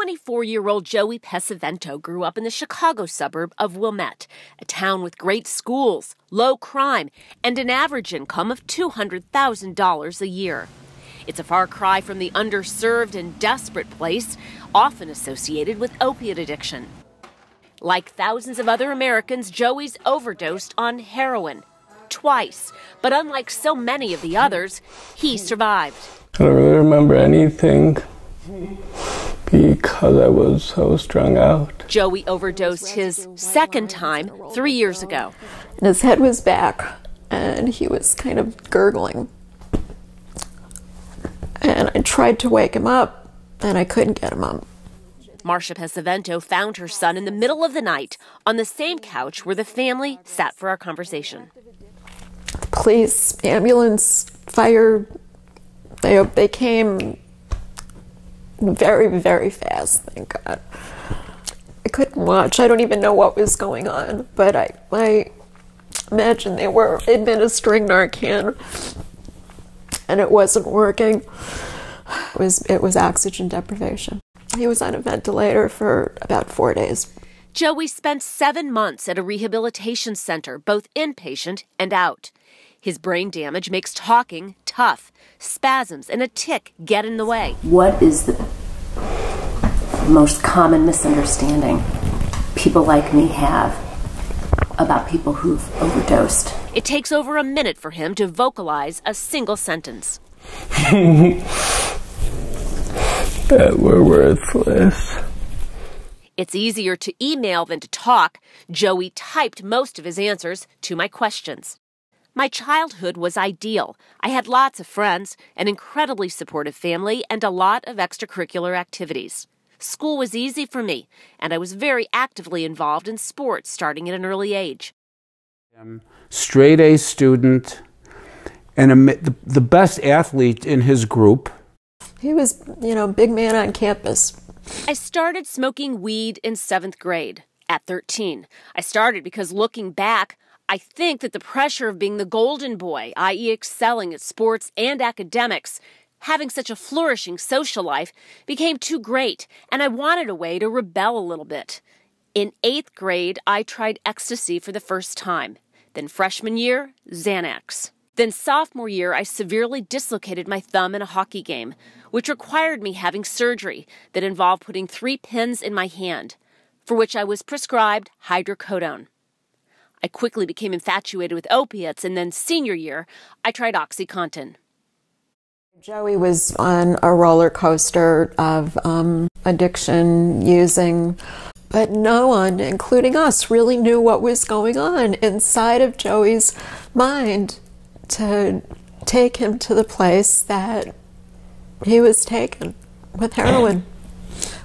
24 year old Joey Pesavento grew up in the Chicago suburb of Wilmette, a town with great schools, low crime, and an average income of $200,000 a year. It's a far cry from the underserved and desperate place, often associated with opiate addiction. Like thousands of other Americans, Joey's overdosed on heroin twice, but unlike so many of the others, he survived. I don't really remember anything because I was so strung out. Joey overdosed his second time three years ago. And his head was back, and he was kind of gurgling. And I tried to wake him up, and I couldn't get him up. Marcia Pesavento found her son in the middle of the night on the same couch where the family sat for our conversation. Police, ambulance, fire, they, they came very, very fast, thank God. I couldn't watch. I don't even know what was going on, but I, I imagine they were administering Narcan and it wasn't working. It was, it was oxygen deprivation. He was on a ventilator for about four days. Joey spent seven months at a rehabilitation center, both inpatient and out. His brain damage makes talking tough. Spasms and a tic get in the way. What is the most common misunderstanding people like me have about people who've overdosed? It takes over a minute for him to vocalize a single sentence. that we're worthless. It's easier to email than to talk. Joey typed most of his answers to my questions. My childhood was ideal. I had lots of friends, an incredibly supportive family, and a lot of extracurricular activities. School was easy for me, and I was very actively involved in sports starting at an early age. Straight A student and a, the, the best athlete in his group. He was, you know, big man on campus. I started smoking weed in seventh grade at 13. I started because looking back, I think that the pressure of being the golden boy, i.e., excelling at sports and academics, having such a flourishing social life, became too great, and I wanted a way to rebel a little bit. In eighth grade, I tried ecstasy for the first time. Then freshman year, Xanax. Then sophomore year, I severely dislocated my thumb in a hockey game, which required me having surgery that involved putting three pins in my hand, for which I was prescribed hydrocodone. I quickly became infatuated with opiates, and then senior year, I tried OxyContin. Joey was on a roller coaster of um, addiction, using, but no one, including us, really knew what was going on inside of Joey's mind to take him to the place that he was taken with heroin.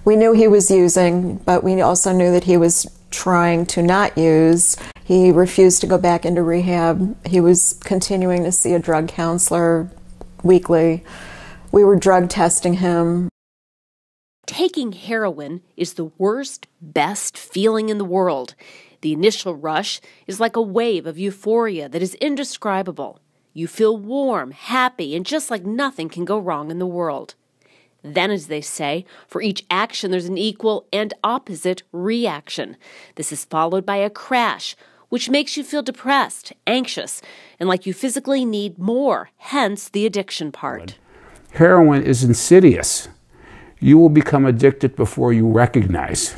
We knew he was using, but we also knew that he was trying to not use. He refused to go back into rehab. He was continuing to see a drug counselor weekly. We were drug testing him. Taking heroin is the worst, best feeling in the world. The initial rush is like a wave of euphoria that is indescribable. You feel warm, happy, and just like nothing can go wrong in the world. Then, as they say, for each action there's an equal and opposite reaction. This is followed by a crash, which makes you feel depressed, anxious, and like you physically need more, hence the addiction part. Heroin is insidious. You will become addicted before you recognize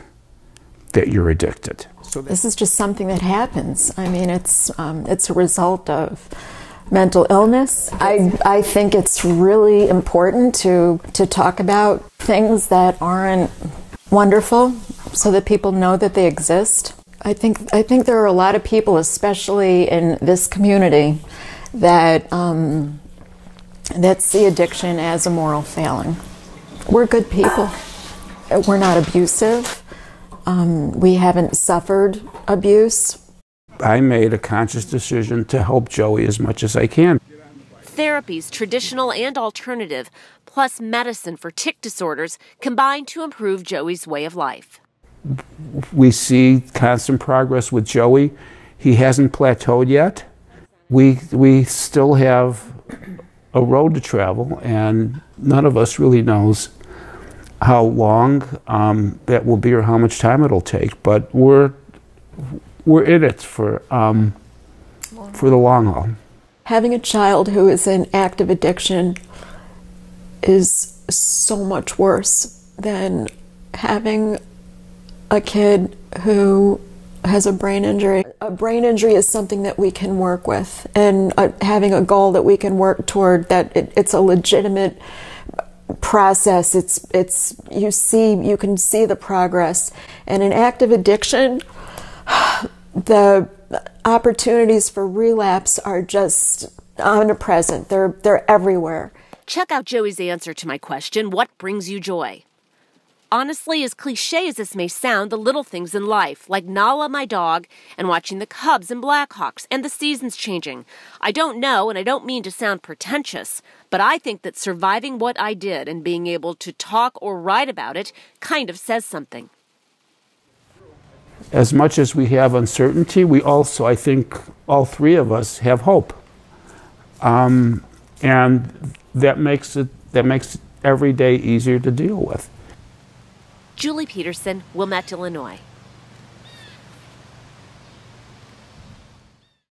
that you're addicted. So this is just something that happens. I mean, it's um, it's a result of mental illness. I, I think it's really important to, to talk about things that aren't wonderful so that people know that they exist. I think, I think there are a lot of people, especially in this community, that, um, that see addiction as a moral failing. We're good people. We're not abusive. Um, we haven't suffered abuse. I made a conscious decision to help Joey as much as I can. Therapies, traditional and alternative, plus medicine for tic disorders, combine to improve Joey's way of life. We see constant progress with Joey. He hasn't plateaued yet. We, we still have a road to travel, and none of us really knows how long um, that will be or how much time it'll take, but we're we're in it for um, for the long haul. Having a child who is in active addiction is so much worse than having a kid who has a brain injury. A brain injury is something that we can work with, and uh, having a goal that we can work toward that it, it's a legitimate process. It's it's you see you can see the progress, and in active addiction, the opportunities for relapse are just omnipresent. They're they're everywhere. Check out Joey's answer to my question What brings you joy? Honestly, as cliche as this may sound, the little things in life, like Nala, my dog, and watching the Cubs and Blackhawks, and the seasons changing. I don't know, and I don't mean to sound pretentious, but I think that surviving what I did and being able to talk or write about it kind of says something. As much as we have uncertainty, we also, I think, all three of us have hope, um, and that makes it that makes every day easier to deal with. Julie Peterson, Wilmette, Illinois.